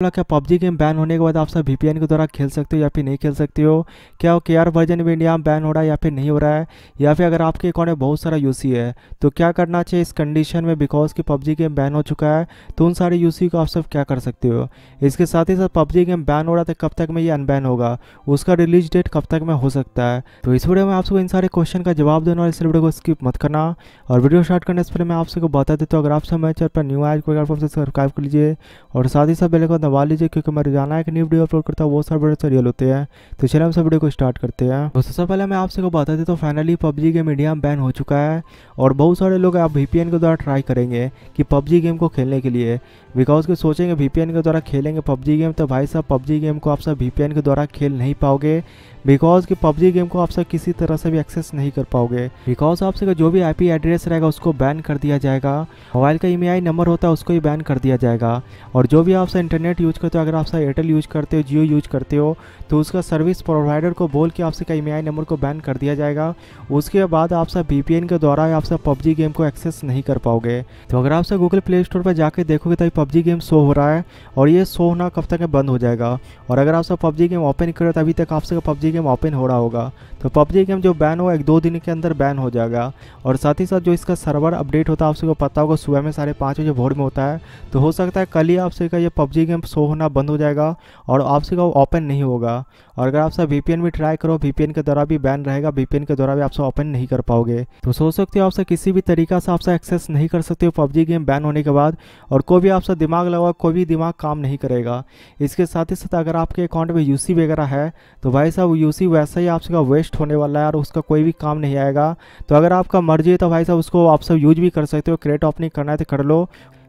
बोला, क्या PUBG game ban होने के बाद आप सब वीपीएन के द्वारा खेल सकते हो या फिर नहीं खेल सकते हो? क्या के आर वर्जन में इंडिया में बैन हो रहा है या फिर नहीं हो रहा है? या फिर अगर आपके अकाउंट में बहुत सारा यूसी है तो क्या करना चाहिए इस कंडीशन में? बिकॉज़ कि पबजी गेम बैन हो चुका है तो उन सारे यूसी को आप सब क्या कर सकते हो? इसके साथ ही साथ पबजी गेम बैन हो रहा था, कब तक में ये अनबैन होगा? उसका रिलीज़ डेट कब तक में हो सकता है? तो इस वीडियो में आप सबको इन सारे क्वेश्चन का जवाब देना और इस वीडियो को स्किप मत करना। और वीडियो स्टार्ट करने से पहले मैं आप सबको बता देता हूँ, अगर आप सब चैनल पर न्यू कोई से सब्सक्राइब कर लीजिए। और साथ ही साथ बेल को दबा लीजिए क्योंकि मैं रोज़ाना एक न्यू वीडियो अपलोड करता हूँ वो सब वीडियो से रियल होते हैं। तो चलिए हम सब वीडियो को स्टार्ट करते हैं। तो सबसे पहले मैं आपसे को बता देता हूँ फाइनली पबजी गेम इंडिया में बैन हो चुका है, और बहुत सारे लोग आप वीपीएन के द्वारा ट्राई करेंगे कि पबजी गेम को खेलने के लिए। बिकॉज़ के सोचेंगे वीपीएन के द्वारा खेलेंगे पबजी गेम तो भाई साहब, पबजी गेम को आप सब वीपीएन के द्वारा खेल नहीं पाओगे। बिकॉज़ कि पबजी गेम को आप सब किसी तरह से भी एक्सेस नहीं कर पाओगे। बिकॉज़ आपसे का जो भी आईपी एड्रेस रहेगा, उसको बैन कर दिया जाएगा। मोबाइल का ईमेआई नंबर होता है, उसको ही बैन कर दिया जाएगा। और जो भी आपसे इंटरनेट यूज़ करते हो, अगर आप एयरटेल यूज़ करते हो जियो यूज़ करते हो तो उसका सर्विस प्रोवाइडर को बोल के आपसे का ई नंबर को बैन कर दिया जाएगा। उसके बाद आप वी के द्वारा आप पबजी गेम को एक्सेस नहीं कर पाओगे। तो अगर आप गूगल प्ले स्टोर पर जाकर देखोगे तो पबजी गेम शो हो रहा है और ये शो होना कब तक बंद हो जाएगा? और अगर आप सब पबजी गेम ओपन करो तो अभी तक आपसे पबजी गेम ओपन हो रहा होगा। तो पबजी गेम जो बैन हुआ एक दो दिन के अंदर बैन हो जाएगा। और साथ ही साथ जो इसका सर्वर अपडेट होता है आपसे को पता होगा, सुबह में साढ़े पाँच बजे भोर में होता है। तो हो सकता है कल ही आपसे का ये पबजी गेम शो होना बंद हो जाएगा और आपसे का ओपन नहीं होगा। और अगर आप सब वीपीएन भी ट्राई करो वीपीएन के द्वारा भी बैन रहेगा वीपीएन के द्वारा भी आप सब ओपन नहीं कर पाओगे। तो सोच सकते हो आपसे किसी भी तरीका से आपसे एक्सेस नहीं कर सकते हो, पबजी गेम बैन होने के बाद, और कोई भी आपसे दिमाग लगा कोई भी दिमाग काम नहीं करेगा। इसके साथ ही साथ अगर आपके अकाउंट में यूसी वगैरह है तो भाई साहब यूसी वैसा ही आपका वेस्ट होने वाला है और उसका कोई भी काम नहीं आएगा। तो अगर आपका मर्ज़ी है तो भाई साहब, उसको आप सब यूज़ भी कर सकते हो क्रेट ओपनिंग करना है तो कर लो।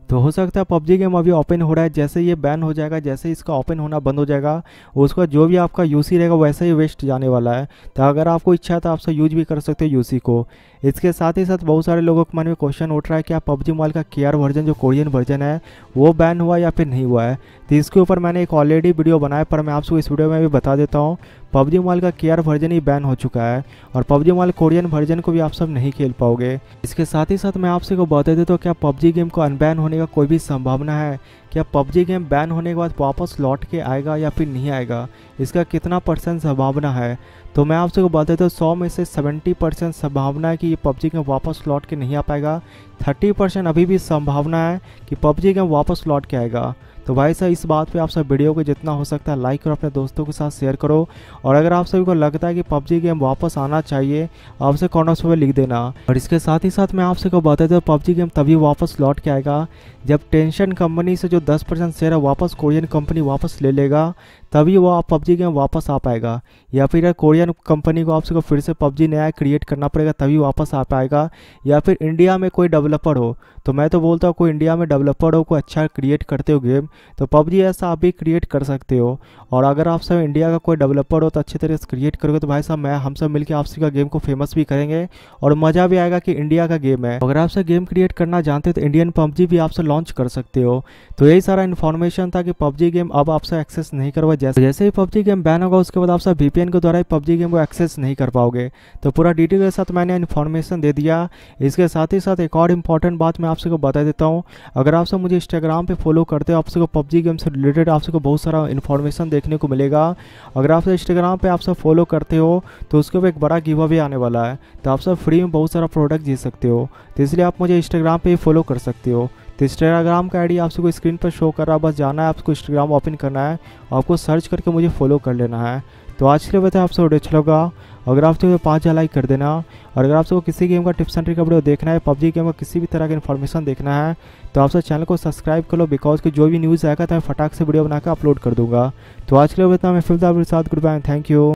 तो हो सकता है पबजी गेम अभी ओपन हो रहा है, जैसे ये बैन हो जाएगा, जैसे इसका ओपन होना बंद हो जाएगा, उसका जो भी आपका यूसी रहेगा वैसे ही वेस्ट जाने वाला है। तो अगर आपको इच्छा है तो आपसे यूज़ भी कर सकते हो यूसी को। इसके साथ ही साथ बहुत सारे लोगों के मन में क्वेश्चन उठ रहा है कि आप पबजी मोबाइल का केयर वर्जन जो कोरियन वर्जन है, वो बैन हुआ या फिर नहीं हुआ है। तो इसके ऊपर मैंने एक ऑलरेडी वीडियो बनाया, पर मैं आपको इस वीडियो में भी बता देता हूँ, पबजी मोबाइल का केयर वर्जन ही बैन हो चुका है, और पबजी मोबाइल कोरियन वर्जन को भी आप सब नहीं खेल पाओगे। इसके साथ ही साथ मैं आपसे को बता देता हूँ, क्या पबजी गेम को अनबैन होने का कोई भी संभावना है क्या पबजी गेम बैन होने के बाद वापस लौट के आएगा या फिर नहीं आएगा, इसका कितना परसेंट संभावना है? तो मैं आपसे को बता देता हूँ, सौ में से सेवेंटी परसेंट संभावना है कि ये पबजी गेम वापस लौट के नहीं आ पाएगा। थर्टी परसेंट अभी भी संभावना है कि पबजी गेम वापस लौट के आएगा। तो भाई साहब, इस बात पे आप सब वीडियो को जितना हो सकता है लाइक करो, अपने दोस्तों के साथ शेयर करो। और अगर आप सभी को लगता है कि पबजी गेम वापस आना चाहिए आपसे कॉन्टेक्ट में लिख देना। और इसके साथ ही साथ मैं आपसे को बता देता पबजी गेम तभी वापस लौट के आएगा जब टेंशन कंपनी से जो दस शेयर है वापस कोरियन कंपनी वापस ले लेगा। तभी वो आप पबजी गेम वापस आ पाएगा। या फिर कोरियन कंपनी को आपसे को फिर से पबजी नया क्रिएट करना पड़ेगा, तभी वापस आ पाएगा। या फिर इंडिया में कोई डेवलपर हो तो मैं तो बोलता हूँ कोई इंडिया में डेवलपर हो, कोई अच्छा क्रिएट करते हो गेम तो पबजी ऐसा आप भी क्रिएट कर सकते हो। और अगर आप सब इंडिया का कोई डेवलपर हो तो अच्छे तरीके से क्रिएट करोगे तो भाई साहब मैं, हम सब मिलकर आपसे का गेम को फ़ेमस भी करेंगे और मज़ा भी आएगा कि इंडिया का गेम है। अगर आप सब गेम क्रिएट करना जानते हो तो इंडियन पबजी भी आपसे लॉन्च कर सकते हो। तो यही सारा इन्फॉर्मेशन था कि पबजी गेम अब आपसे एक्सेस नहीं करवा जैसे जैसे ही पबजी गेम बैन होगा, उसके बाद आप सब वीपीएन के द्वारा ही पबजी गेम को एक्सेस नहीं कर पाओगे। तो पूरा डिटेल के साथ मैंने इन्फॉर्मेशन दे दिया। इसके साथ ही साथ एक और इंपॉर्टेंट बात मैं आप सबको बता देता हूँ। अगर आप सब मुझे इंस्टाग्राम पर फॉलो करते हो, आप सबको पबजी गेम से रिलेटेड आप सबको बहुत सारा इन्फॉर्मेशन देखने को मिलेगा। अगर आप इंस्टाग्राम पर आप सब फॉलो करते हो तो उसके ऊपर एक बड़ा गिवा भी आने वाला है। तो आप सब फ्री में बहुत सारा प्रोडक्ट जीत सकते हो। तो इसलिए आप मुझे इंस्टाग्राम पर फॉलो कर सकते हो। तो इंस्टाग्राम का आईडी आपसे कोई स्क्रीन पर शो कर रहा है बस जाना है आपको इंस्टाग्राम ओपन करना है आपको सर्च करके मुझे फॉलो कर लेना है तो आज के लिए बताए आपसे वीडियो अच्छा लगा अगर आप तो पाँच हज़ार लाइक कर देना और अगर आपसे किसी गेम का टिप्स एंड ट्रिक का वीडियो देखना है पबजी गेम का किसी भी तरह का इन्फॉर्मेशन देखना है तो आप सब चैनल को सब्सक्राइब कर लो बिकॉज़ की जो भी न्यूज़ आएगा तो मैं फटाक से वीडियो बनाकर अपलोड कर दूँगा तो आज के लिए बताया मैं फिर साथ good bye thank you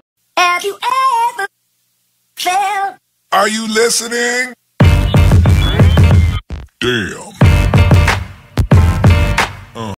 Are you listening? Damn.